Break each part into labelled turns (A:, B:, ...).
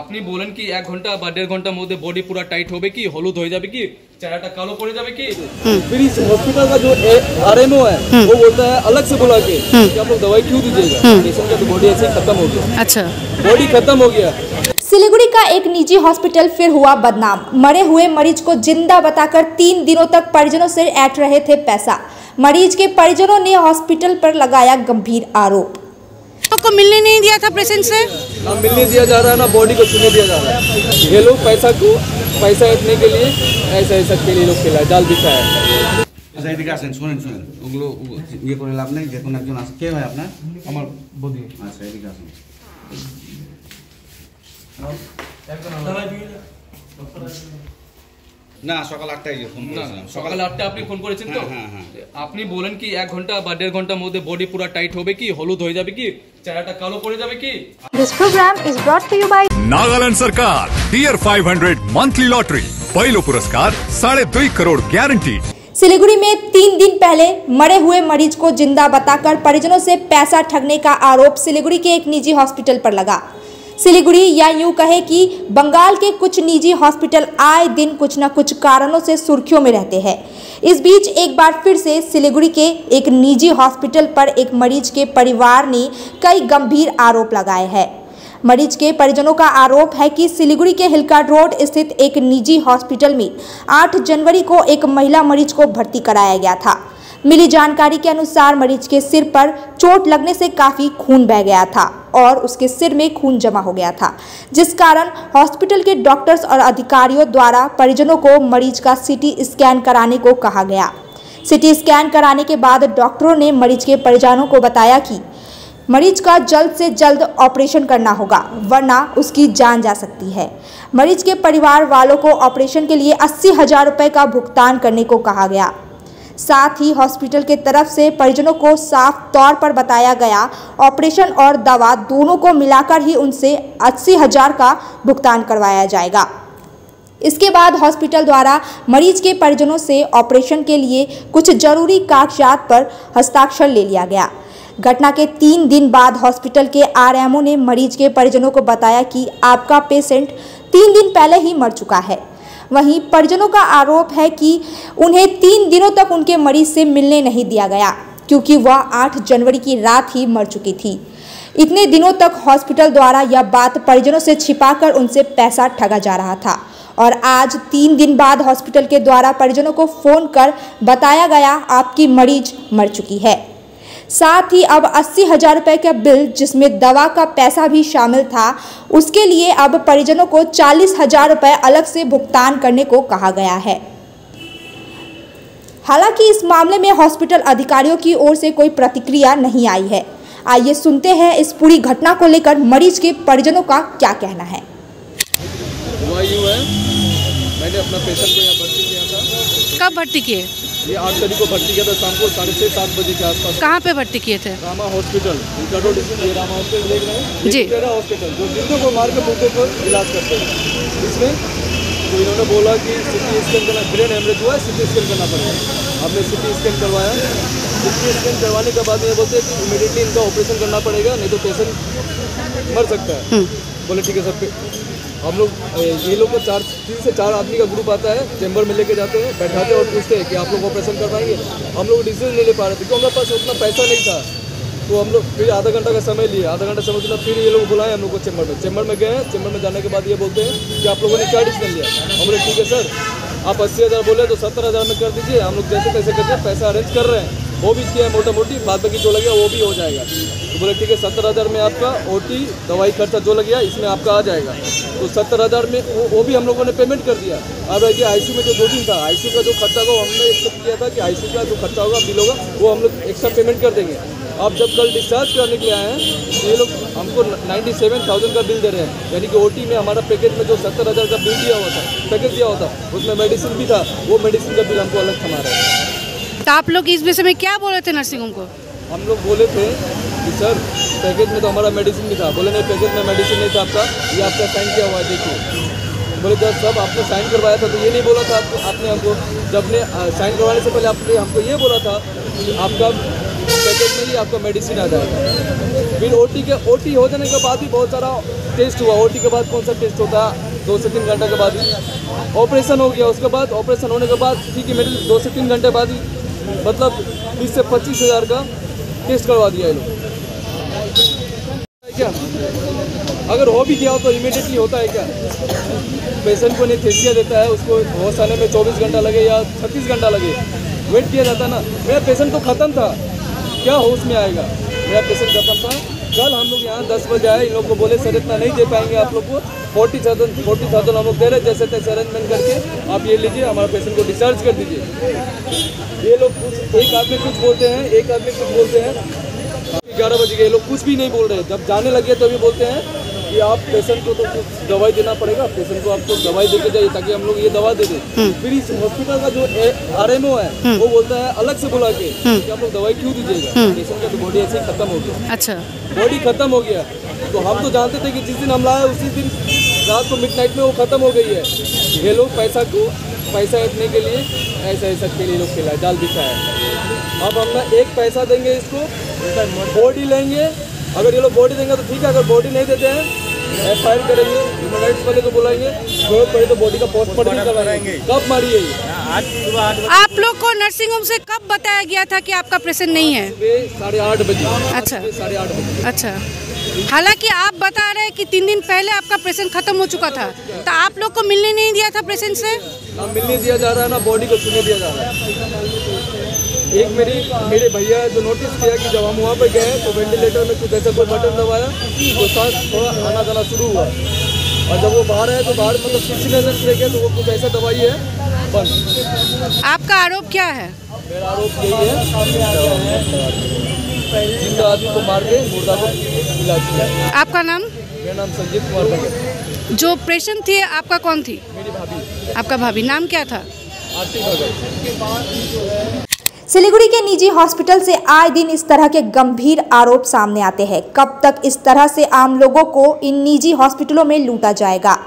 A: আপনি বলেন কি এক ঘন্টা বা দেড় ঘন্টার মধ্যে বডি পুরো টাইট হবে কি হলুদ হয়ে যাবে কি চেহারাটা কালো পড়ে যাবে কি
B: फिर इस हॉस्पिटल का जो आर एम ओ है वो बोलता है अलग से बुला के कि आप लोग दवाई क्यों दीजिएगा पेशेंट का तो बॉडी ऐसे ही खत्म हो गया
C: अच्छा
B: बॉडी खत्म हो गया
D: सिलीगुड़ी का एक निजी हॉस्पिटल फिर हुआ बदनाम मरे हुए मरीज को जिंदा बताकर तीन दिनों तक परिजनों से ऐंठ रहे थे पैसा मरीज के परिजनों ने हॉस्पिटल पर लगाया गंभीर आरोप
C: आपको मिलने नहीं दिया था पेशेंट से
B: ना मिलने दिया जा रहा है ना बॉडी को छूने दिया जा रहा है ये लोग पैसा को पैसा इतने के लिए ऐसा ऐसा के लिए लोग खिलाए जाल दिखाया
E: আচ্ছা এদিকে আসেন শুনেন শুনেন ওগুলো ইয়ে করে লাভ নেই যে কোনো একজন আছে কে হয় আপনার
A: আমার বডি
E: আচ্ছা এদিকে আসুন না সকাল আটটায় গিয়ে ফোন করেছিলাম
A: সকালে আটটা আপনি ফোন করেছেন তো
E: হ্যাঁ, হ্যাঁ,
A: আপনি বলেন কি এক ঘন্টা বা দেড় ঘন্টার মধ্যে বডি পুরো টাইট হবে কি হলুদ হয়ে যাবে কি চেহারাটা কালো পড়ে যাবে কি
D: this programme is brought to you by
F: Nagaland सरकार dear five hundred monthly lottery पहिलो पुरस्कार साडे दुई करोड गॅरंटी
D: सिलीगुड़ी में तीन दिन पहले मरे हुए मरीज को जिंदा बताकर परिजनों से पैसा ठगने का आरोप सिलीगुड़ी के एक निजी हॉस्पिटल पर लगा सिलीगुड़ी या यूँ कहे कि बंगाल के कुछ निजी हॉस्पिटल आए दिन कुछ न कुछ कारणों से सुर्खियों में रहते हैं। इस बीच एक बार फिर से सिलीगुड़ी के एक निजी हॉस्पिटल पर एक मरीज़ के परिवार ने कई गंभीर आरोप लगाए हैं। मरीज़ के परिजनों का आरोप है कि सिलीगुड़ी के हिलकाट रोड स्थित एक निजी हॉस्पिटल में 8 जनवरी को एक महिला मरीज़ को भर्ती कराया गया था। मिली जानकारी के अनुसार मरीज़ के सिर पर चोट लगने से काफ़ी खून बह गया था और उसके सिर में खून जमा हो गया था, जिस कारण हॉस्पिटल के डॉक्टर्स और अधिकारियों द्वारा परिजनों को मरीज़ का सीटी स्कैन कराने को कहा गया। सिटी स्कैन कराने के बाद डॉक्टरों ने मरीज़ के परिजनों को बताया कि मरीज़ का जल्द से जल्द ऑपरेशन करना होगा, वरना उसकी जान जा सकती है। मरीज़ के परिवार वालों को ऑपरेशन के लिए अस्सी हज़ार रुपये का भुगतान करने को कहा गया। साथ ही हॉस्पिटल के तरफ़ से परिजनों को साफ़ तौर पर बताया गया। ऑपरेशन और दवा दोनों को मिलाकर ही उनसे अस्सी हज़ार का भुगतान करवाया जाएगा। इसके बाद हॉस्पिटल द्वारा मरीज़ के परिजनों से ऑपरेशन के लिए कुछ ज़रूरी कागजात पर हस्ताक्षर ले लिया गया। घटना के तीन दिन बाद हॉस्पिटल के आरएमओ ने मरीज़ के परिजनों को बताया कि आपका पेशेंट तीन दिन पहले ही मर चुका है। वहीं परिजनों का आरोप है कि उन्हें तीन दिनों तक उनके मरीज़ से मिलने नहीं दिया गया, क्योंकि वह 8 जनवरी की रात ही मर चुकी थी। इतने दिनों तक हॉस्पिटल द्वारा यह बात परिजनों से छिपाकर उनसे पैसा ठगा जा रहा था और आज तीन दिन बाद हॉस्पिटल के द्वारा परिजनों को फ़ोन कर बताया गया आपकी मरीज़ मर चुकी है। साथ ही अब अस्सी हज़ार रुपये का बिल जिसमें दवा का पैसा भी शामिल था उसके लिए अब परिजनों को चालीस हज़ार रुपये अलग से भुगतान करने को कहा गया है। हालाँकि इस मामले में हॉस्पिटल अधिकारियों की ओर से कोई प्रतिक्रिया नहीं आई है। आइए सुनते हैं इस पूरी घटना को लेकर मरीज़ के परिजनों का क्या कहना है।
B: हुआ यूँ है मैंने अपना पेशेंट को यहाँ भर्ती किया था।
C: कब भर्ती किए?
B: ये आठ तारीख को भर्ती किया था शाम को साढ़े छः सात बजे के आसपास।
C: कहाँ पे भर्ती किए थे?
B: रामा हॉस्पिटल ये रामा हॉस्पिटल देख रहे हैं।
C: जी।
B: तेरा हॉस्पिटल जो जिंदों को मार के भूखे को इलाज करते हैं। इसमें तो इन्होंने बोला कि सिटी स्कैन करना ब्रेन हेमरेज हुआ है सिटी स्कैन करना पड़ेगा। हमने सिटी स्कैन करवाया। सिटी स्कैन करवाने के बाद ये बोलते हैं कि इमीडिएटली इनका ऑपरेशन करना पड़ेगा नहीं तो पेशेंट मर सकता है। बोले ठीक है सर हम लोग ये लोग को चार, तीन से चार आदमी का ग्रुप आता है चैम्बर में लेके जाते हैं, बैठाते हैं और पूछते हैं कि आप लोग ऑपरेशन करवाएँगे। हम लोग डिसीज़न नहीं ले पा रहे थे, क्योंकि हमारे पास उतना पैसा नहीं था। तो हम लोग फिर आधा घंटा का समय लिए, आधा घंटा समय के बाद फिर ये लोग बुलाए हम लोग को चैम्बर में। चैम्बर में गए हैं चैम्बर में जाने के बाद ये बोलते हैं कि आप लोगों ने क्या डिसीज़न लिया? हम बोले, ठीक है सर आप अस्सी हज़ार बोले तो सत्तर हज़ार में कर दीजिए, हम लोग जैसे तैसे करके पैसा अरेंज कर रहे हैं। वो भी किया मोटा मोटी बाद बाकी जो लगेगा वो भी हो जाएगा। तो बोले ठीक है सत्तर हज़ार में आपका ओटी दवाई खर्चा जो लग गया इसमें आपका आ जाएगा। तो सत्तर हज़ार में वो, वो भी हम लोगों ने पेमेंट कर दिया। अब रह गया आई में जो दो दिन था आई का जो खर्चा होगा हमने एक्सेप्ट किया था कि आई का जो खर्चा होगा बिल होगा वो हम लोग एक्स्ट्रा पेमेंट कर देंगे। अब जब कल डिस्चार्ज करने के लिए आए हैं तो ये लोग हमको नाइन्टी सेवन थाउज़ेंड का बिल दे रहे हैं। यानी कि ओटी में हमारा पैकेज में जो सत्तर हज़ार का बिल दिया हुआ था पैकेज दिया हुआ था उसमें मेडिसिन भी था वो मेडिसिन का बिल हमको अलग थमा रहे हैं।
C: तो आप लोग इस विषय में क्या बोले थे नर्सिंग होम को?
B: हम लोग बोले थे कि सर पैकेज में तो हमारा मेडिसिन भी था। बोले, नहीं पैकेज में मेडिसिन नहीं था आपका। ये आपका साइन किया हुआ है, देखिए। बोले, जब सब आपने साइन करवाया था तो ये नहीं बोला था आपको, आपने हमको, जब ने साइन करवाने से पहले आपने हमको ये बोला था कि आपका पैकेज में ही आपका मेडिसिन आ जाएगा। फिर ओटी के ओटी हो जाने के बाद ही बहुत सारा टेस्ट हुआ। ओटी के बाद कौन सा टेस्ट होता? दो से तीन घंटे के बाद ही। ऑपरेशन हो गया, उसके बाद ऑपरेशन होने के बाद, ठीक है मेरे दो से तीन घंटे बाद ही मतलब बीस से पच्चीस हज़ार का टेस्ट करवा दिया ये क्या? अगर हो भी गया हो तो इमीडिएटली होता है क्या? पेशेंट को एनेस्थीसिया देता है, उसको होश आने में 24 घंटा लगे या 36 घंटा लगे। वेट किया जाता ना। मेरा पेशेंट तो ख़त्म था। क्या होश में आएगा? मेरा पेशेंट ख़त्म था। कल हम लोग यहाँ दस बजे आए, इन लोग को बोले, सर, इतना नहीं दे पाएँगे आप लोग को। फोर्टी थाउज़ेंड फोर्टी थाउज़ेंड हम लोग दे रहे जैसे तैसे अरेंजमेंट करके आप ये लीजिए, हमारे पेशेंट को डिस्चार्ज कर दीजिए। ये लोग कुछ, एक आदमी कुछ बोलते हैं, एक आदमी कुछ बोलते हैं। ग्यारह बजे गए लोग कुछ भी नहीं बोल रहे जब जाने लगे तो भी बोलते हैं कि आप पेशेंट को तो कुछ दवाई देना पड़ेगा पेशेंट को आपको दवाई देके जाइए ताकि हम लोग ये दवा दे दें। फिर इस हॉस्पिटल का जो आर एम ओ है वो बोलता है अलग से बुला के कि आप लोग दवाई क्यों दीजिएगा? पेशेंट का तो बॉडी ऐसे ही खत्म हो गया।
C: अच्छा।
B: बॉडी खत्म हो गया। तो हम तो जानते थे कि जिस दिन हम लाए उसी दिन रात को मिड में वो खत्म हो गई है। ये लोग पैसा को पैसा इतने के लिए ऐसा ऐसा के लिए लोग खिलाए जाल बिछाया। अब हम ना एक पैसा देंगे इसको बॉडी लेंगे अगर ये लोग बॉडी देंगे तो ठीक है अगर बॉडी नहीं देते हैं एफ़ आई करेंगे ह्यूमन राइट्स वाले को बुलाएँगे ज़रूरत पड़े तो बॉडी का पोस्टमार्टम करवाएँगे। कब मारी है ये?
C: आप लोग को नर्सिंग होम से कब बताया गया था कि आपका पेशेंट नहीं है?
B: साढ़े आठ बजे।
C: अच्छा।
B: साढ़े आठ बजे।
C: अच्छा। हालाँकि आप बता रहे हैं कि तीन दिन पहले आपका पेशेंट खत्म हो चुका था। तो आप लोग को मिलने नहीं दिया था पेशेंट से?
B: ना मिलने दिया जा रहा है ना बॉडी को छूने दिया जा रहा है। एक मेरी मेरे भैया जो नोटिस किया कि जब हम वहाँ पर गए तो वेंटिलेटर में कुछ ऐसा कोई बटन दबाया तो सांस थोड़ा आना जाना शुरू हुआ। और जब वो बाहर आया तो बाहर मतलब किसी नज़र से गया तो वो कुछ ऐसा दवाई है बंद
C: आपका आरोप क्या है?
B: मेरा आरोप यही है ज़िंदा आदमी को मार के मुर्दा को इलाज किया।
C: आपका नाम?
B: मेरा नाम संजीव कुमार भगत
C: जो पेशेंट थी आपका कौन थी?
B: मेरी भाभी।
C: आपका भाभी। नाम क्या था?
B: आरती भगत
D: सिलीगुड़ी के निजी हॉस्पिटल से आए दिन इस तरह के गंभीर आरोप सामने आते हैं। कब तक इस तरह से आम लोगों को इन निजी हॉस्पिटलों में लूटा जाएगा?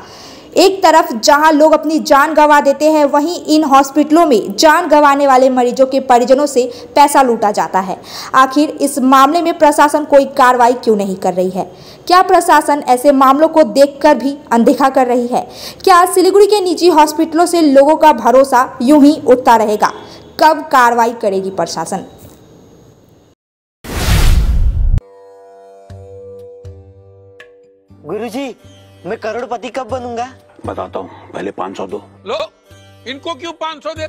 D: एक तरफ़ जहाँ लोग अपनी जान गंवा देते हैं, वहीं इन हॉस्पिटलों में जान गंवाने वाले मरीजों के परिजनों से पैसा लूटा जाता है। आखिर इस मामले में प्रशासन कोई कार्रवाई क्यों नहीं कर रही है? क्या प्रशासन ऐसे मामलों को देखकर भी अनदेखा कर रही है? क्या सिलीगुड़ी के निजी हॉस्पिटलों से लोगों का भरोसा यूँ ही उठता रहेगा? कब कार्रवाई करेगी प्रशासन?
G: गुरुजी मैं करोड़पति कब बनूँगा?
H: बताता हूँ पहले पाँच सौ दो।
I: लो इनको क्यों 500 दे?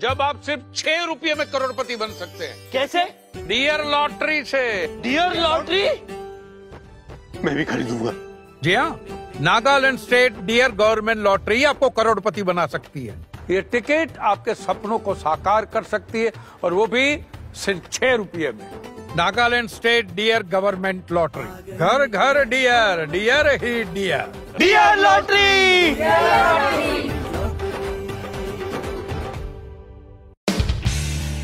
I: जब आप सिर्फ़ छह रुपये में करोड़पति बन सकते हैं।
G: कैसे?
I: डियर लॉटरी से।
G: Dear lottery?
H: मैं भी खरीदूँगा।
I: जी हाँ Nagaland state dear government lottery आपको करोड़पति बना सकती है। ये टिकट आपके सपनों को साकार कर सकती है और वो भी सिर्फ़ छह रुपये में Nagaland state dear government lottery घर घर dear dear he dear
G: dear lottery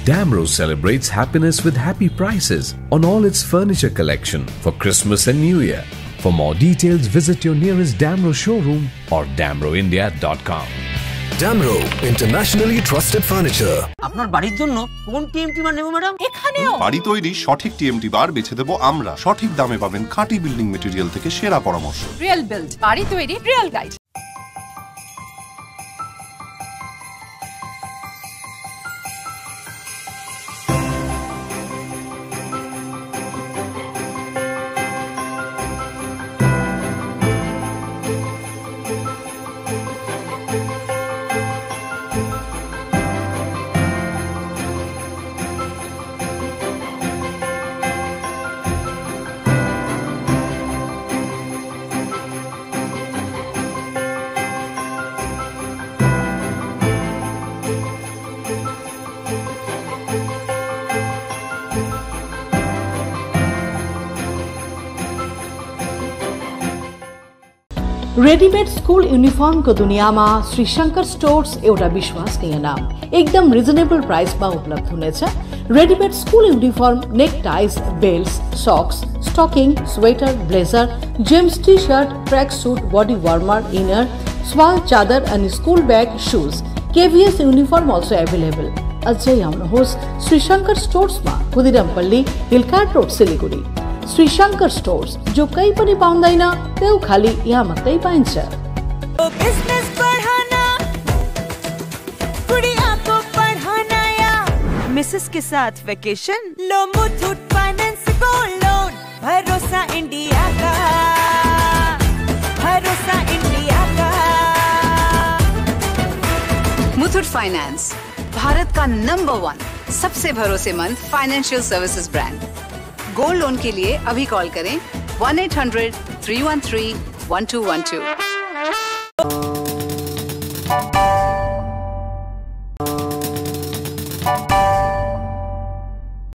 J: Damro celebrates happiness with happy prices on all its furniture collection for Christmas and New Year. For more details, visit your nearest Damro showroom or damroindia.com.
K: Damro, internationally trusted furniture.
G: আপনার বাড়ির জন্য কোন TMT বার নেব madam? এখানেও।
L: বাড়ি তৈরি সঠিক TMT বার বেছে দেবো আমরা। সঠিক দামে পাবেন খাঁটি বিল্ডিং মেটেরিয়াল থেকে সেরা পরামর্শ।
M: রিয়েল বিল্ড বাড়ি তৈরি রিয়েল গাইড
N: रेडिमेड स्कुल युनिफर्मको दुनियाँमा श्री शङ्कर स्टोर्स एउटा विश्वसनीय नाम एकदम रिजनेबल प्राइसमा उपलब्ध हुनेछ readymade school uniform neck ties belt socks stocking sweater blazer jeans T shirt track suit body warmer inner shawl चादर अनि स्कुल ब्याग सुज केभिएस युनिफर्म अल्सो एभाइलेबल अझै आउनुहोस् Shri Shankar स्टोर्समा Khudirampally hill cart road Shri Shankar stores जो कहीं પણ પાઉંદાઈના તેવું ખાલી यहाँ
O: કઈ પાઇન છે को पढ़ाना या। मिसेस के साथ वेकेशन लो मुथूट फाइनेंस गोल्ड लोन भरोसा इंडिया का। भरोसा इंडिया का।
M: मुथूट फाइनेंस भारत का नंबर वन सबसे भरोसेमंद financial services brand gold loan के लिए अभी कॉल करें one eight hundred three one three one two one two